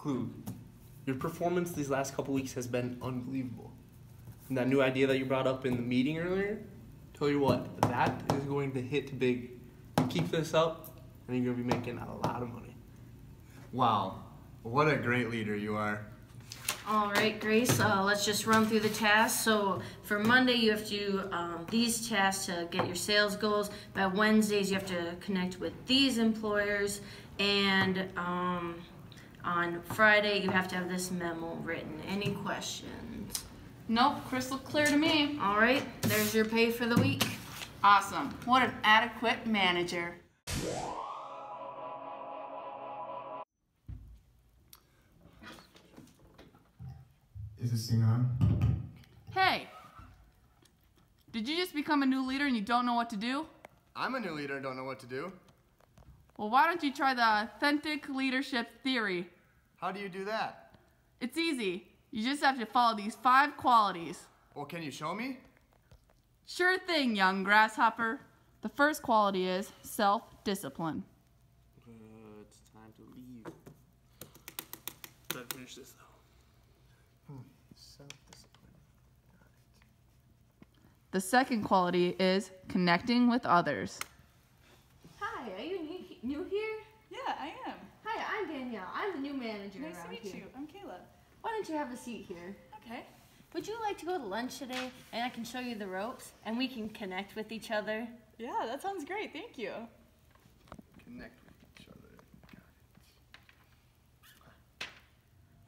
Klug, your performance these last couple weeks has been unbelievable. And that new idea that you brought up in the meeting earlier, tell you what, that is going to hit big. You keep this up, and you're gonna be making a lot of money. Wow, what a great leader you are. All right, Grace, uh, let's just run through the tasks. So for Monday, you have to do um, these tasks to get your sales goals. By Wednesdays, you have to connect with these employers. And um, on Friday, you have to have this memo written. Any questions? Nope, crystal clear to me. All right, there's your pay for the week. Awesome. What an adequate manager. Is this thing on? Hey, did you just become a new leader and you don't know what to do? I'm a new leader and don't know what to do. Well, why don't you try the authentic leadership theory? How do you do that? It's easy. You just have to follow these five qualities. Well, can you show me? Sure thing, young grasshopper. The first quality is self discipline. Uh, it's time to leave. Gotta finish this though. Self-discipline. The second quality is connecting with others. Hi, are you new, new here? Yeah, I am. Hi, I'm Danielle. I'm the new manager Nice to meet here. you. I'm Kayla. Why don't you have a seat here? Okay. Would you like to go to lunch today and I can show you the ropes and we can connect with each other? Yeah, that sounds great. Thank you. Connect with each other.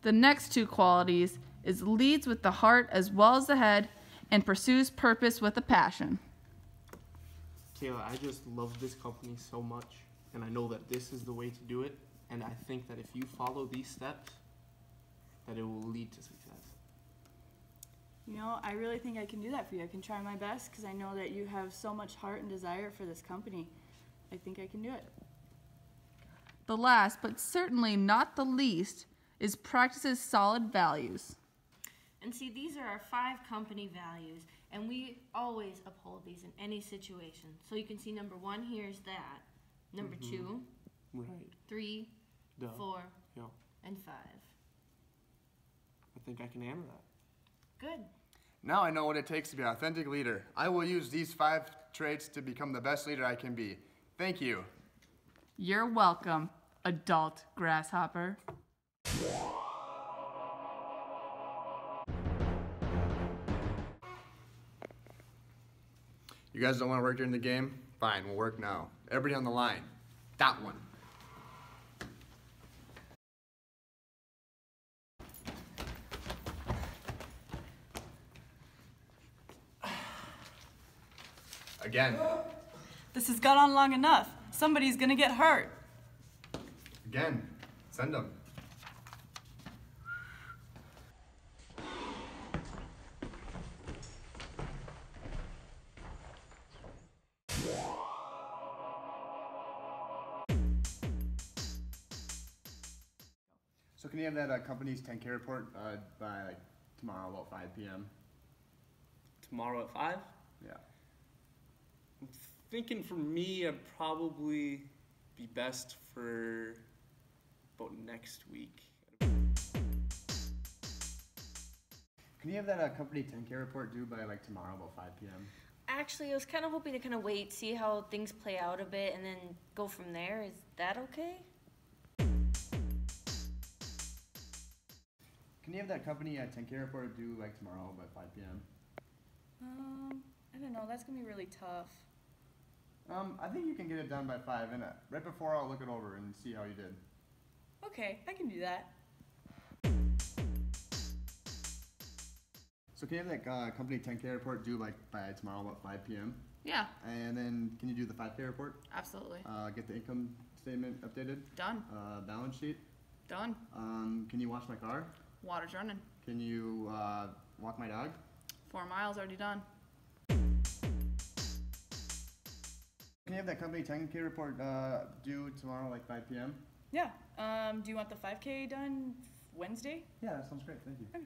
The next two qualities is leads with the heart as well as the head and pursues purpose with a passion. Kayla, I just love this company so much, and I know that this is the way to do it. And I think that if you follow these steps, that it will lead to success. You know, I really think I can do that for you. I can try my best because I know that you have so much heart and desire for this company. I think I can do it. The last, but certainly not the least, is practices solid values. And see, these are our five company values, and we always uphold these in any situation. So you can see number one here is that, number mm-hmm. two, Right. three, Duh. four, Yeah. and five. I think I can handle that. Good. Now I know what it takes to be an authentic leader. I will use these five traits to become the best leader I can be. Thank you. You're welcome, adult grasshopper. You guys don't want to work during the game? Fine, we'll work now. Everybody on the line. That one. Again. This has gone on long enough. Somebody's gonna get hurt. Again. Send them. So can you have that uh, company's 10K report uh, by like tomorrow about 5 p.m.? Tomorrow at five. Yeah. I'm thinking for me, I'd probably be best for about next week. Can you have that uh, company 10K report due by like tomorrow about 5 p.m.? Actually, I was kind of hoping to kind of wait, see how things play out a bit, and then go from there. Is that okay? Can you have that company uh, 10K report due like tomorrow by 5 p.m.? Um, I don't know. That's gonna be really tough. Um, I think you can get it done by 5, and uh, right before I'll look it over and see how you did. Okay, I can do that. So can you have that uh, company 10K report due like by tomorrow about 5 p.m.? Yeah, And then can you do the 5K report? absolutely. Uh, get the income statement updated? Done. Uh, balance sheet? Done. Um, can you wash my car? Water's running. Can you uh, walk my dog? Four miles already done. Have that company 10K report uh, due tomorrow like 5 p.m.? Yeah. Um, do you want the 5K done Wednesday? Yeah, that sounds great. Thank you. Okay.